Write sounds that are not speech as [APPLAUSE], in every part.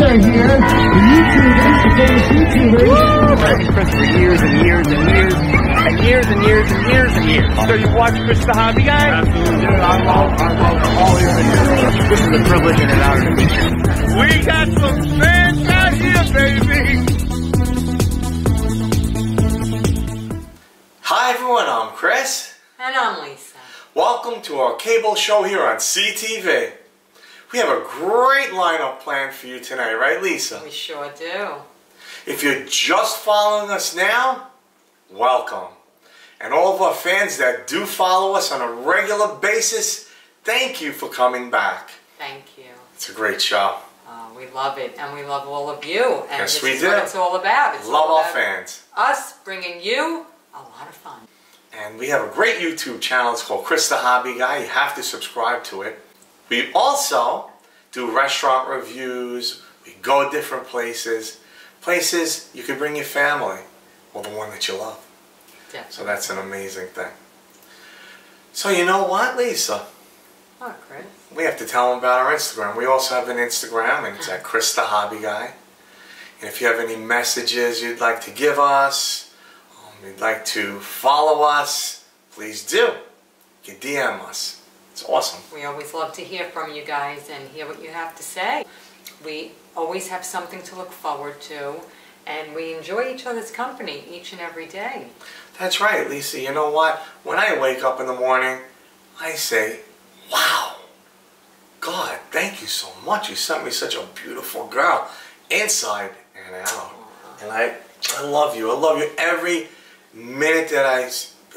Guy and Lisa are here. The YouTubers, the famous YouTubers. I've Chris for years and years and years and years and years and years and years. So you watch Chris the Hobby Guy? Absolutely. I love, I love all your videos. This is a privilege and an honor to meet you. We got some fans out here, baby. Hi everyone, I'm Chris. And I'm Lisa. Welcome to our cable show here on CTV. We have a great lineup planned for you tonight, right Lisa? We sure do. If you're just following us now, welcome. And all of our fans that do follow us on a regular basis, thank you for coming back. Thank you. It's a great show. Uh, we love it, and we love all of you. And Yes, we do. what it's all about. It's Love all our fans. Us bringing you a lot of fun. And we have a great YouTube channel. It's called Chris the Hobby Guy. You have to subscribe to it. We also do restaurant reviews. We go different places. Places you could bring your family or the one that you love. Definitely. So that's an amazing thing. So you know what, Lisa? Oh, Chris. We have to tell them about our Instagram. We also have an Instagram, and it's at Chris the Hobby Guy. And if you have any messages you'd like to give us, um, you'd like to follow us, please do. You can DM us. It's awesome. We always love to hear from you guys and hear what you have to say. We always have something to look forward to, and we enjoy each other's company each and every day. That's right, Lisa. You know what? When I wake up in the morning, I say, wow, God, thank you so much. You sent me such a beautiful girl, inside and out. And I, I love you. I love you every minute that I,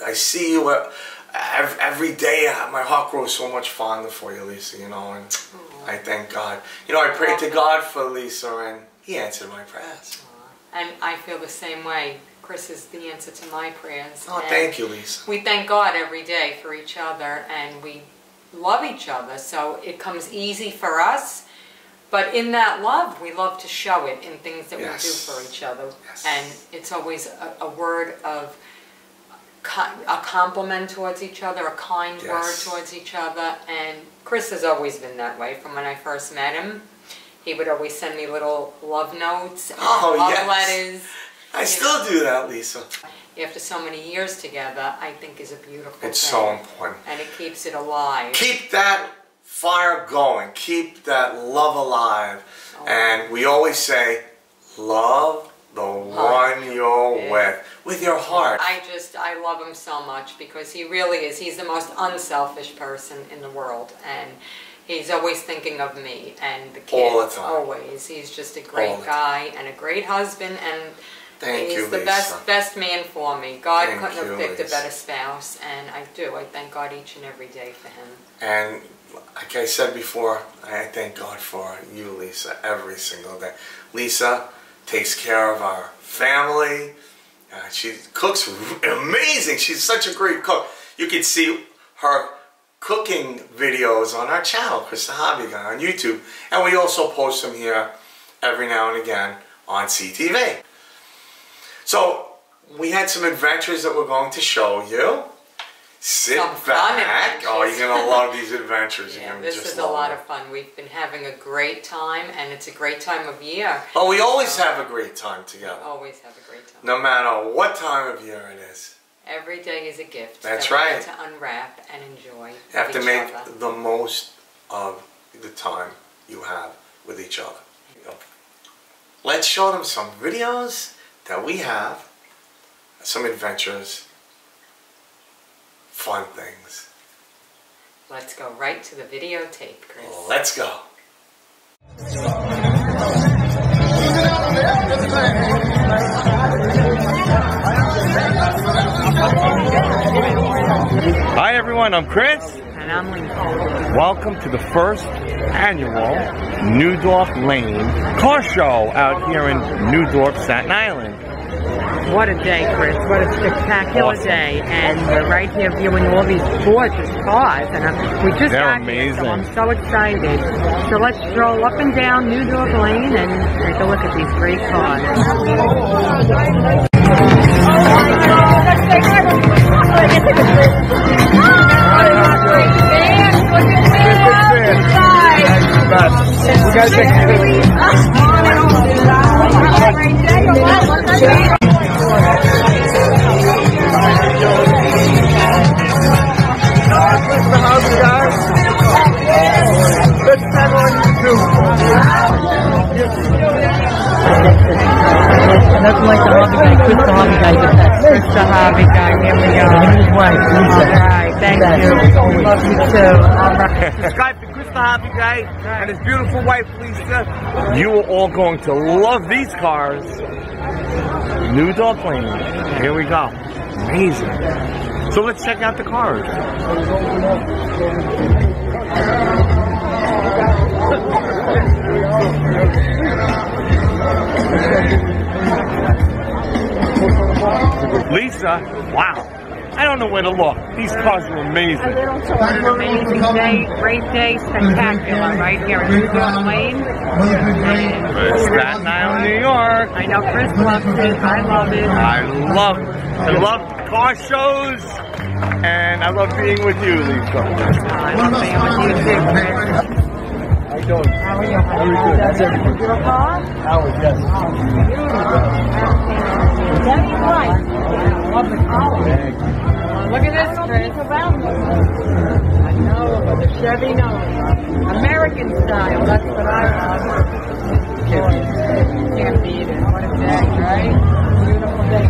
I see you. Uh, ev- Every day, uh, my heart grows so much fonder for you, Lisa, you know, and I thank God. You know, I prayed to God for Lisa, and He answered my prayers. And I feel the same way. Chris is the answer to my prayers. Oh, and thank you, Lisa. We thank God every day for each other and we love each other. So it comes easy for us. But in that love, we love to show it in things that Yes. we do for each other. Yes. And it's always a, a word of a compliment towards each other, a kind Yes. word towards each other. And Chris has always been that way from when I first met him. He would always send me little love notes Oh, love yes. letters. I still do that, Lisa. After so many years together, I think is a beautiful It's thing. so important. And it keeps it alive. Keep that fire going. Keep that love alive. Oh. And we always say, love the one you're with, with your heart. I just, I love him so much because he really is. He's the most unselfish person in the world. And he's always thinking of me and the kids. All the time. Always. He's just a great guy and a great husband. And Thank he's you, the Lisa. best, best man for me. God Thank couldn't you, have picked a better spouse. And I do. I thank God each and every day for him. And like I said before, I thank God for you, Lisa, every single day. Lisa takes care of our family. Uh, she cooks amazing. She's such a great cook. You can see her cooking videos on our channel, Chris the Hobby Guy, on YouTube. And we also post them here every now and again on CTV. So we had some adventures that we're going to show you. Sit back. Oh, you're gonna love these [LAUGHS] adventures. Yeah, this is a lot them. of fun. We've been having a great time, and it's a great time of year. Oh, we always have a great time together. Always have a great time. No matter what time of year it is. Every day is a gift. That's that right. to unwrap and enjoy. You have to make other. the most of the time you have with each other. Let's show them some videos that we have, some adventures, fun things. Let's go right to the videotape, Chris. Let's go. Hi everyone, I'm Chris. And I'm Lisa. Welcome to the first annual New Dorp Lane car show out here in New Dorp, Staten Island. What a day, Chris. What a spectacular Awesome. day. And we're right here viewing all these gorgeous cars. And uh, we just They're got here, so. I'm so excited. So let's stroll up and down New Dorp Lane and take a look at these great cars. guys think? Mr. Nothing like the hobby guy, Chris the hobby guy, the best. Chris the hobby guy, here we go. And his wife, Lisa. All right, thank you. Love you too. All right. Subscribe to the Hobby Guy and his beautiful wife Lisa. You are all going to love these cars. New Dorp Lane. Here we go. Amazing. So let's check out the cars. Lisa, wow. I don't know where to look. These cars are amazing. A little An amazing day, great day, spectacular, right here in New Dorp Lane. And Staten Island, New York. I know Chris loves it. I love it. I love, I love car shows, and I love being with you, Lisa. I love being with you too, Chris. How you doing? How are you? Very good. That's everything. Your car? Howard, yes. That's right. Love the. Look at this, Chris. I know, but the Chevy knows. American style, that's what I love. Can't beat it. What a day, right? Beautiful day.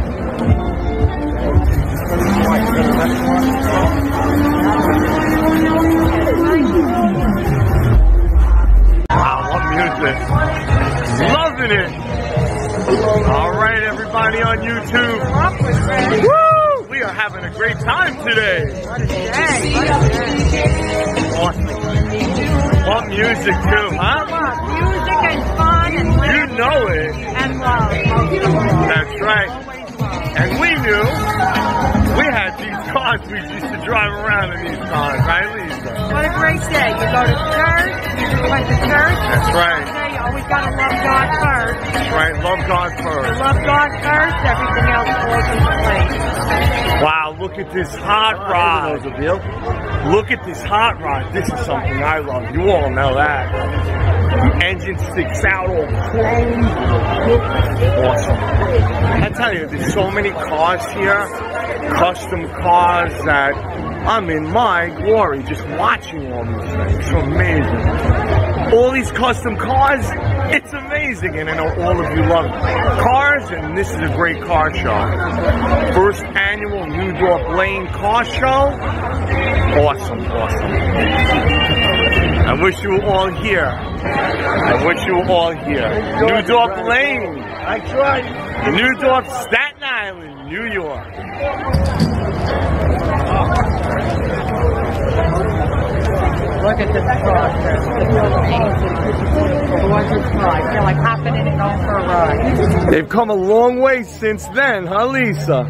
Loving it. All right, everybody on YouTube. Woo! We are having a great time today. What a day. What. Awesome. What music too, huh? Music and fun and You know it. and love. That's right. And we knew we had these cars. We used to drive around in these cars, right, Lisa? What a great day. You go to church, you went to church. That's right. Today you always got to love God first. That's right. Love God You first. love God first, everything else falls into place. Wow, look at this hot rod. Look at this hot rod. This is something I love. You all know that. The engine sticks out all chrome. Awesome. I tell you, there's so many cars here, custom cars that I'm in my glory just watching all these things. It's amazing. All these custom cars, it's amazing. And I know all of you love cars, and this is a great car show. First annual New Dorp Lane Car Show. Awesome, awesome. I wish you were all here. I wish you were all here. New Dorp Lane. I right. New York, Staten Island, New York. Look at this car, Chris. This is amazing. Gorgeous car. I feel like hopping in and going for a ride. They've come a long way since then, huh, Lisa?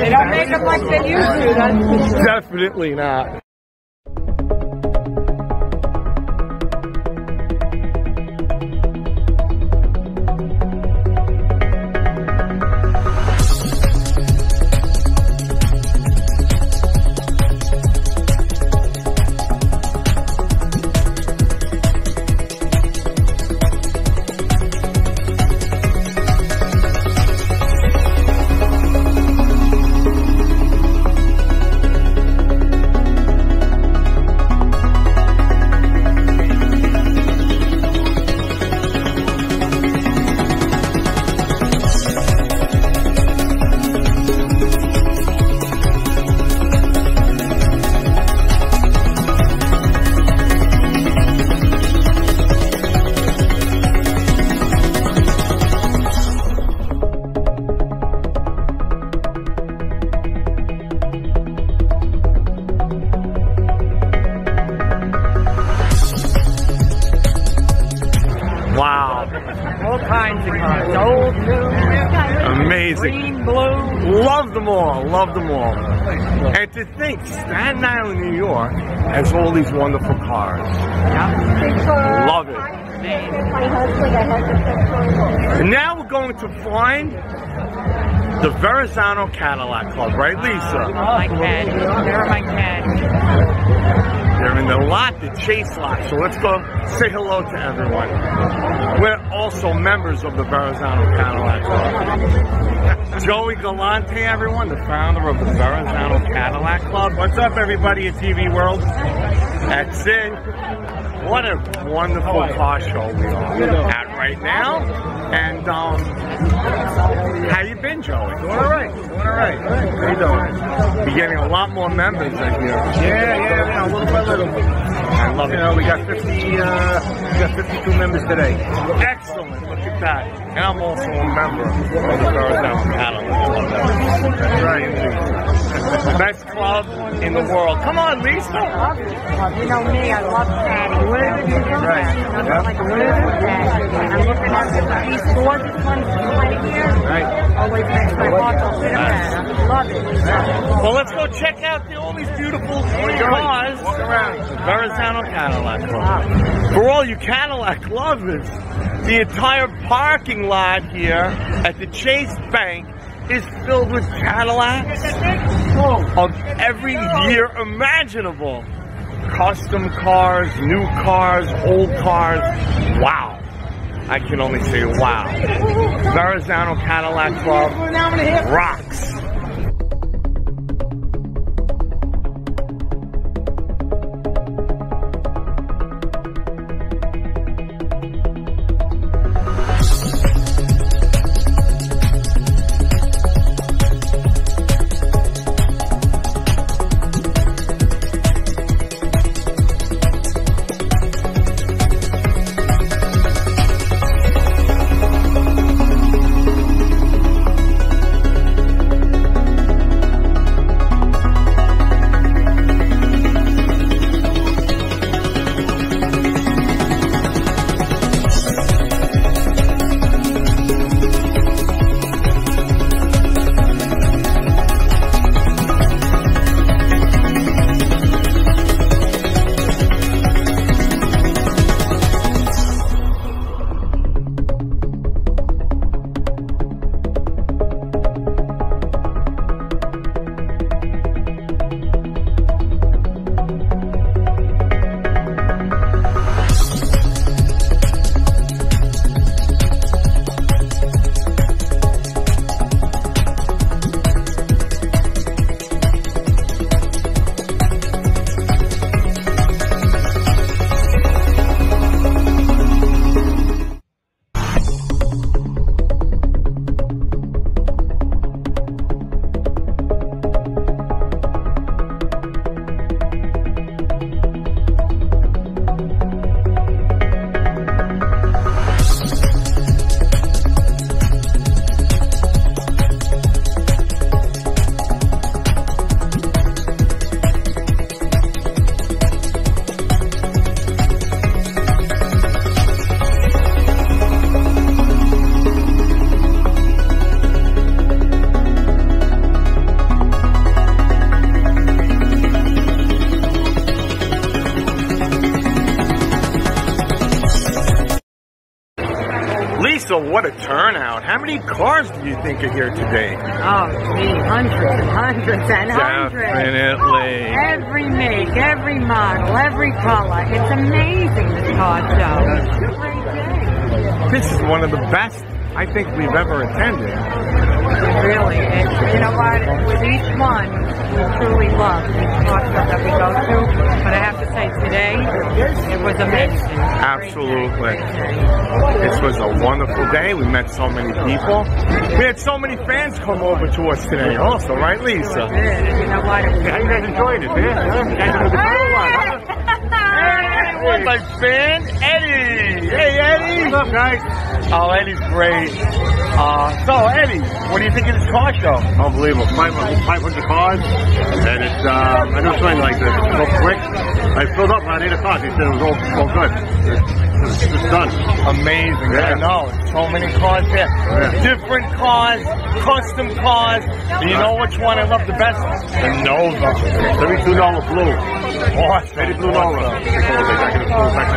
They don't make them like they used to, that's for sure. Definitely not. All these wonderful cars. Yeah. Love it. Now we're going to find the Verrazano Cadillac Club, right, Lisa? Oh, my cat. There are my cat. They're in the lot, the Chase lot. So let's go say hello to everyone. We're also members of the Verrazano Cadillac Club. [LAUGHS] Joey Galante, everyone, the founder of the Verrazano Cadillac Club. What's up, everybody at TV World? That's it. What a wonderful car show we are at right now. And um, how you been, Joey? Doing all right. Doing all right. How you doing? We're getting a lot more members in here. Yeah, yeah, yeah. Little by little. I love You it. know, we got 50. Uh, we got 52 members today. Excellent. Look at that. And I'm also a member of the Verrazano Cadillac Club. That's right. [LAUGHS] Best club in the world. Come on, Lisa. You know me, I love caddy. Where did you go? Right. I'm Yep. like, where is caddy? I'm looking at these gorgeous ones right here. Right. Always makes my heart go bit I love it. Well, let's go check out the, all these beautiful cars. Walk around. Verrazano Cadillac Club. For all you Cadillac lovers, the entire parking lot here at the Chase Bank is filled with Cadillacs of every year imaginable. Custom cars, new cars, old cars. Wow. I can only say wow. Verrazano Cadillac Club rocks. Turnout. How many cars do you think are here today? Oh, gee, hundreds, hundreds and hundreds. Definitely. Every make, every model, every color. It's amazing, this car show. This is one of the best I think we've ever attended. Really, it, you know what? With each one, we truly love each concert that we go to. But I have to say, today, it was amazing. Absolutely. Great day, great day. This was a wonderful day. We met so many people. We had so many fans come over to us today also, right, Lisa? Good. You know what? It was How you guys enjoyed it, man? You guys had a good time? [LAUGHS] Hey, what, my fan, Eddie. Hey, Eddie. What's up, guys? Oh, Eddie's great. Uh, so, Eddie, what do you think of this car show? Unbelievable. 500, 500 cars. And it's, um, I seen anything like this. So quick. I filled up around 8 o'clock. He said it was all, all good. It's, it's done. Amazing. Yeah. I know. So many cars here. Yeah. Different cars, custom cars. And you know which one I love the best? The Nova. $32 blue. Awesome. Eddie Blue Nova.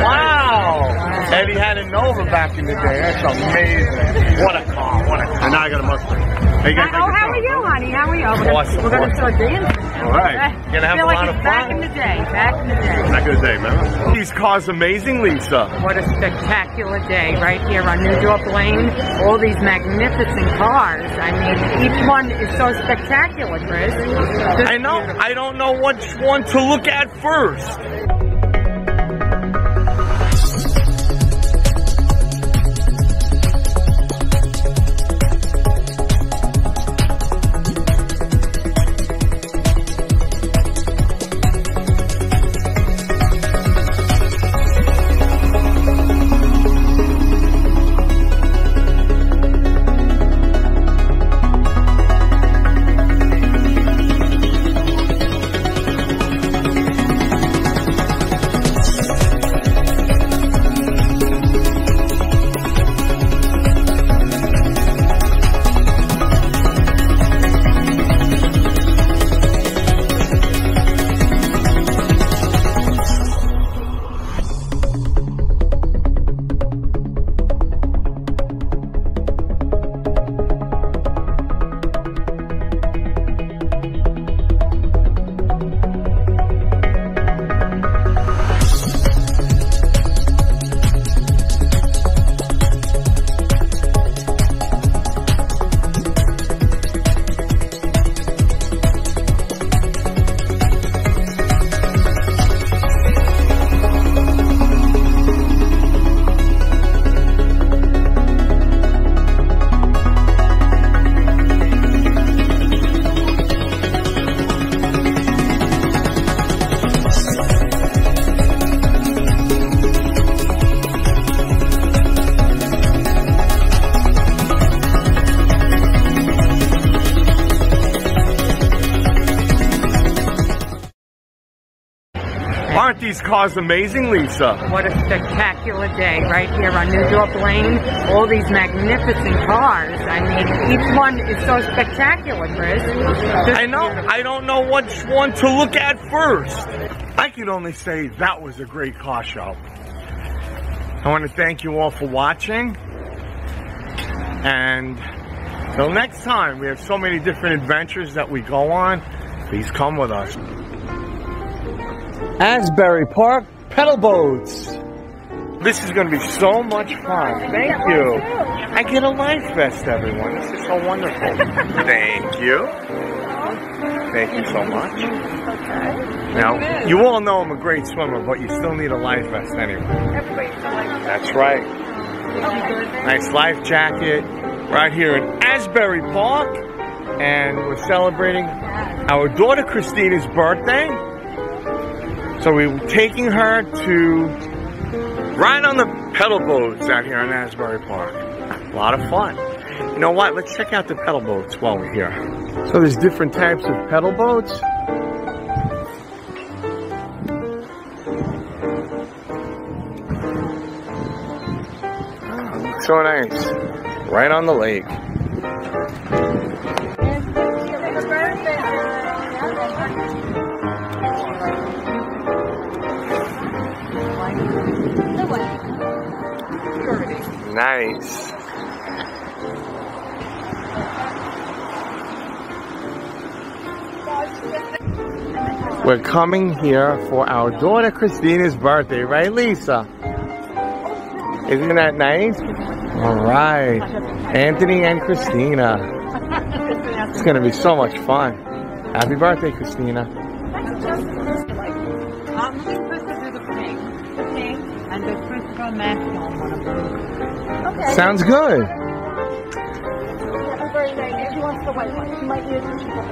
Wow. Eddie had a Nova back in the day. That's amazing. What a car. What a car. And now I got a Mustang. You guys, Oh, how are you, honey? How are you? We're gonna, Awesome, we're gonna start dancing. All right. You're gonna have a like lot it's of back fun. in the day. Back in the day. Back in the day, remember? These cars amazing, Lisa. What a spectacular day right here on New Dorp Lane. All these magnificent cars. I mean, each one is so spectacular, Chris. Just I know. beautiful. I don't know which one to look at first. Aren't these cars amazing, Lisa? What a spectacular day right here on New Dorp Lane. All these magnificent cars. I mean, each one is so spectacular, Chris. Just I know. I don't know which one to look at first. I can only say that was a great car show. I want to thank you all for watching. And till next time, we have so many different adventures that we go on. Please come with us. Asbury Park pedal boats. This is going to be so much fun. Thank you. I get a life vest, everyone. This is so wonderful. [LAUGHS] Thank you. Thank you so much. Now, you all know I'm a great swimmer, but you still need a life vest anyway. That's right. Nice life jacket right here in Asbury Park. And we're celebrating our daughter Christina's birthday. So we're taking her to ride on the pedal boats out here in Asbury Park. A lot of fun. You know what? Let's check out the pedal boats while we're here. So there's different types of pedal boats. Ah, so nice. Right on the lake. Nice. We're coming here for our daughter Christina's birthday, right, Lisa? Isn't that nice? All right. Anthony and Christina. It's going to be so much fun. Happy birthday, Christina. Okay. Sounds good. Happy birthday. She wants the white one. She might need it. She's on.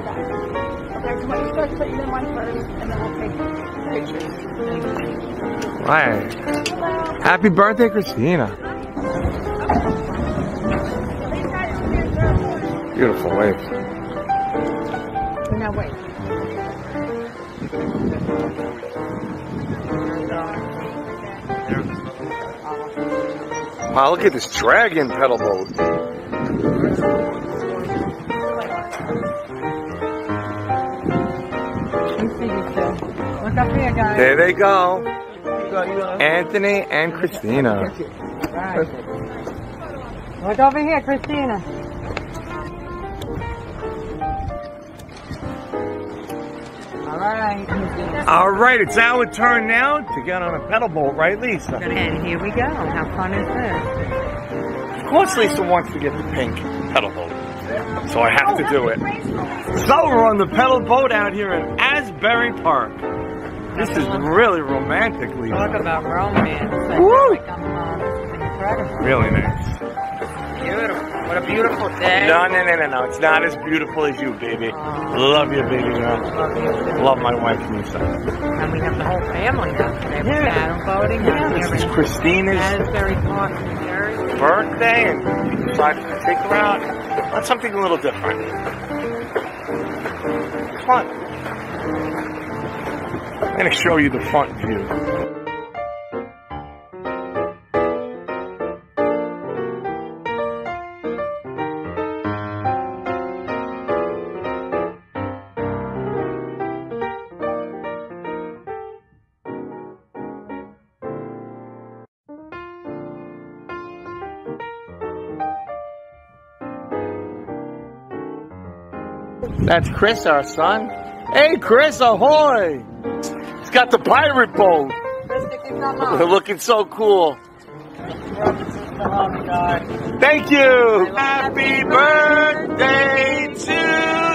Okay, so why don't you start putting them on first, and then we'll take pictures. Right. Happy birthday, Christina. Beautiful wave. Now wait. Wow, look at this dragon pedal boat. There they go. Anthony and Christina. Look over here, Christina. Right. All right, it's our turn now to get on a pedal boat, right, Lisa? And here we go. How fun is this? Of course, Lisa wants to get the pink pedal boat, so I have to do it. So we're on the pedal boat out here in Asbury Park. This is really romantic, Lisa. Talk about romance. Woo! like I'm, uh, incredible. Really nice. Beautiful. What a beautiful day. No, no, no, no, no. It's not as beautiful as you, baby. Oh. Love you, baby girl. Love you. Love my wife, Lisa. And we have the whole family out today. We're Yeah. paddle boating out This is in Christina's Asbury Park, New Jersey. birthday, and she decided to take her out on something a little different. Fun. I'm going to show you the front view. That's Chris, our son. Hey, Chris, ahoy! He's got the pirate boat. They're looking so cool. Thank you. Happy birthday to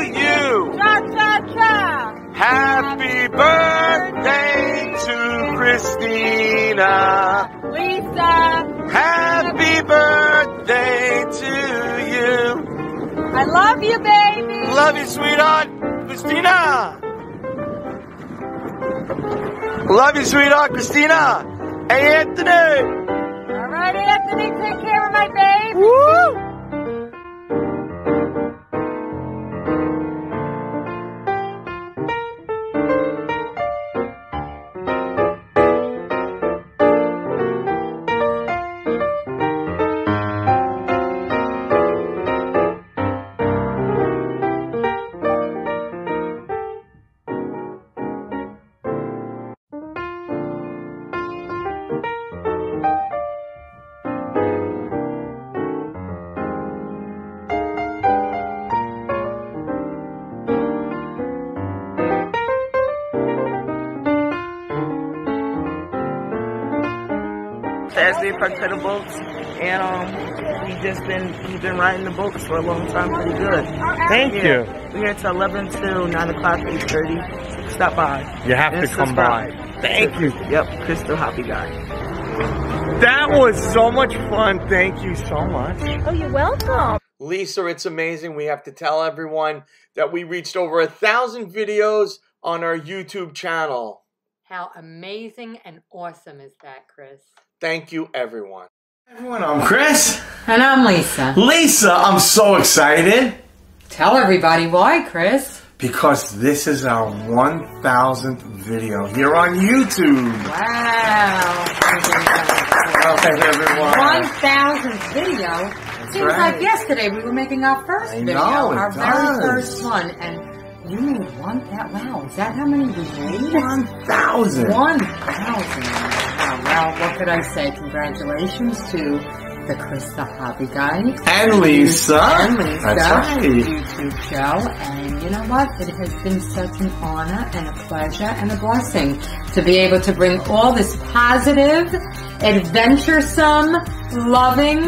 you. Cha cha cha! Happy birthday to Christina. Lisa, Happy birthday to you. I love you, baby. Love you, sweetheart. Christina. Love you, sweetheart. Christina. Hey, Anthony. All right, Anthony, take care of my baby. Woo! Asbury Park Pedal Boats, and um, we just been we've been riding the boats for a long time, pretty good. Thank Yeah. you. We're here till 11 to 9 o'clock, 8:30. Stop by. You have And to come by. subscribe. Thank you. Yep, Chris the Hobby Guy. That was so much fun. Thank you so much. Oh, you're welcome. Lisa, it's amazing. We have to tell everyone that we reached over a thousand videos on our YouTube channel. How amazing and awesome is that, Chris? Thank you, everyone. Everyone, I'm Chris. And I'm Lisa. Lisa, I'm so excited Tell everybody why, Chris. because this is our 1000th video here on YouTube. Wow. Thank everyone. 1,000th video. Seems right. like yesterday we were making our first I video, know, it our does. very first one, and you made one. That wow, is that how many we made? 1000. One thousand. Wow. Well, what could I say? Congratulations to the Chris the Hobby Guy And Lisa. and Lisa That's right. YouTube show. And you know what? It has been such an honor and a pleasure and a blessing to be able to bring all this positive, adventuresome, loving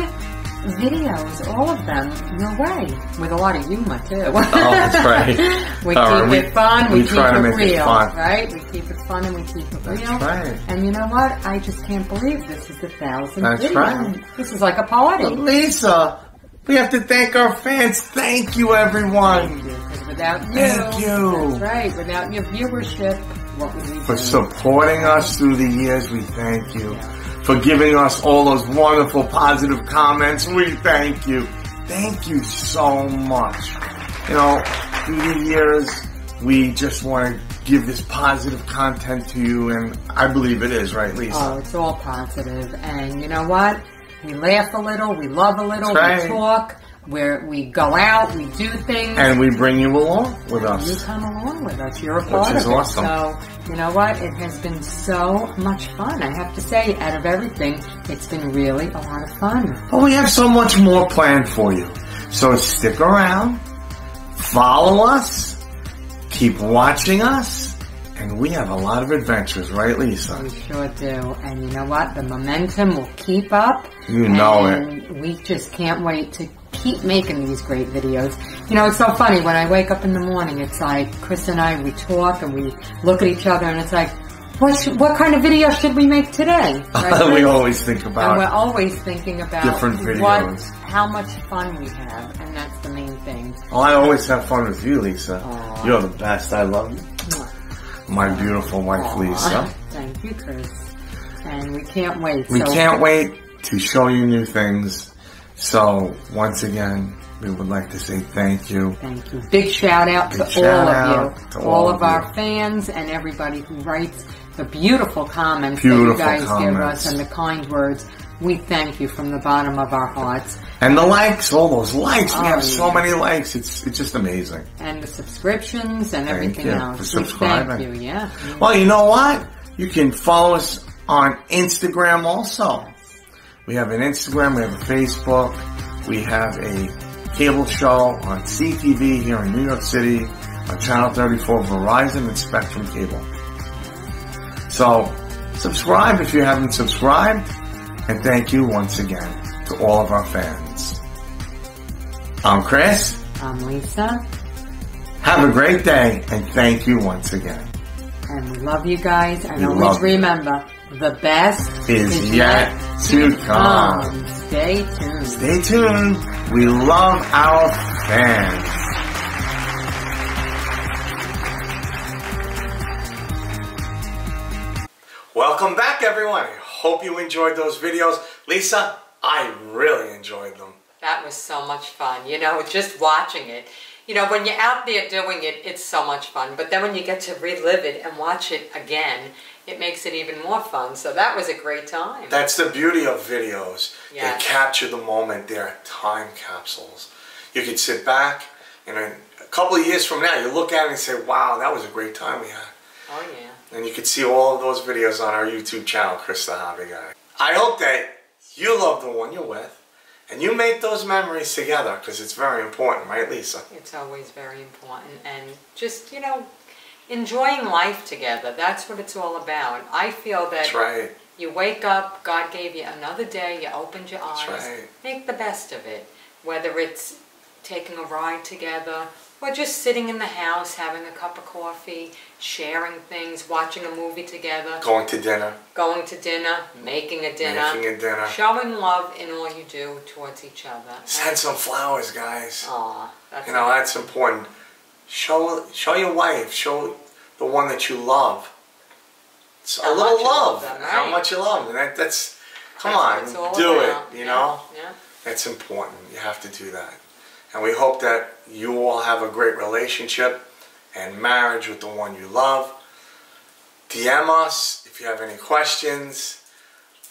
videos, all of them, your way, with a lot of humor too. [LAUGHS] Oh, that's right. we All keep right, it fun, we, we keep try to it make it real, fun. right? We keep it fun and we keep it That's real. right. And you know what? I just can't believe this is the thousandth That's video. right. This is like a party. Lisa, we have to thank our fans. Thank you, everyone, Because without you, Thank you. that's right. Without your viewership, what would we for do? supporting us through the years. We thank you. For giving us all those wonderful positive comments. We thank you. Thank you so much. You know, through the years, we just want to give this positive content to you, and I believe it is, right, Lisa? Oh, it's all positive. And you know what? We laugh a little, we love a little, That's we talk, where we go out, we do things. And we bring you along with us. you come along with us. You're a part is of it. awesome. So, you know what? It has been so much fun. I have to say, out of everything, it's been really a lot of fun. But we have so much more planned for you. So stick around, follow us, keep watching us, and we have a lot of adventures, right, Lisa? We sure do. And you know what? The momentum will keep up. You know and we just can't wait to keep making these great videos. You know, it's so funny. When I wake up in the morning, it's like Chris and I, we talk and we look at each other and it's like, what, should, what kind of video should we make today? [LAUGHS] Right, we always think about. And we're always thinking about Different what, videos. how much fun we have, and that's the main thing. Oh, I always have fun with you, Lisa. Aw. You're the best. I love you. My beautiful wife, Aw. Lisa. [LAUGHS] Thank you, Chris. And we can't wait. We so can't wait to show you new things. So, once again, we would like to say thank you. Thank you. Big shout out Big to shout all out of you, to all, all of of our fans, and everybody who writes the beautiful comments Beautiful that you guys give us and the kind words. We thank you from the bottom of our hearts. And the likes, all those likes. We Oh, have so many likes. It's it's just amazing. And the subscriptions and Thank everything you else. for subscribing. Thank you, yeah. Well, you know what? You can follow us on Instagram also. We have an Instagram, we have a Facebook, we have a cable show on CTV here in New York City on Channel 34, Verizon and Spectrum Cable. So, subscribe if you haven't subscribed, and thank you once again to all of our fans. I'm Chris. I'm Lisa, Have a great day, and thank you once again. and we love you guys. And We always remember. you. Remember, the best Is yet to come. Stay tuned. Stay tuned. We love our fans. Welcome back, everyone. I hope you enjoyed those videos. Lisa, I really enjoyed them. That was so much fun. You know, just watching it. You know, when you're out there doing it, it's so much fun. But then when you get to relive it and watch it again, it makes it even more fun. So that was a great time. That's the beauty of videos. Yes. They capture the moment. They're time capsules. You could sit back and a couple of years from now, you look at it and say, wow, that was a great time we had. oh, yeah. And you can see all of those videos on our YouTube channel, Chris the Hobby Guy. I hope that you love the one you're with and you make those memories together because it's very important, right, Lisa? It's always very important. And just, you know, enjoying life together. That's what it's all about. I feel that That's right. You wake up, God gave you another day, you opened your eyes. That's right. Make the best of it. Whether it's taking a ride together or just sitting in the house having a cup of coffee, sharing things, watching a movie together, Going to dinner, going to dinner, making a dinner, making a dinner. showing love in all you do towards each other. Send some flowers, guys. Aw, that's You know, that's important. Show show your wife, show the one that you love. It's How a little you love love, them, how right? much you love them. That, that's, come that's what it's on, all do about. it, you Yeah, know? Yeah. It's important. You have to do that. And we hope that you all have a great relationship and marriage with the one you love. DM us if you have any questions.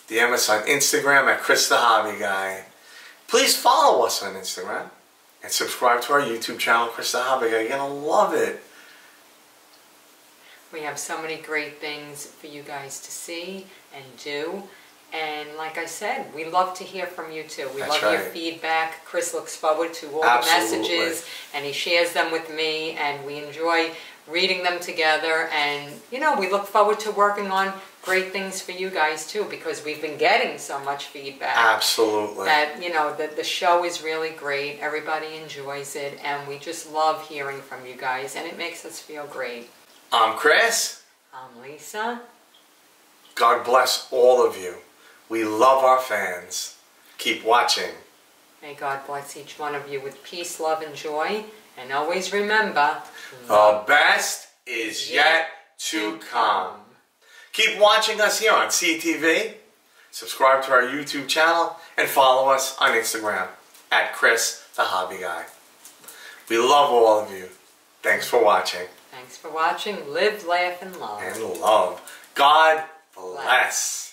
DM us on Instagram at Chris the Hobby Guy. Please follow us on Instagram and subscribe to our YouTube channel, Chris the Hobby Guy. You're going to love it. We have so many great things for you guys to see and do. And like I said, we love to hear from you too. We That's love your feedback. Chris looks forward to all Absolutely. the messages and he shares them with me and we enjoy reading them together and you know, we look forward to working on great things for you guys too because we've been getting so much feedback Absolutely. that you know that the show is really great everybody enjoys it and we just love hearing from you guys and it makes us feel great I'm Chris. i'm lisa God bless all of you. We love our fans. Keep watching. May God bless each one of you with peace, love, and joy. And always remember, The best is yet to come. Keep watching us here on CTV. Subscribe to our YouTube channel and follow us on Instagram at Chris the Hobby Guy. We love all of you. Thanks for watching Thanks for watching. Live, laugh, and love. and love. God bless.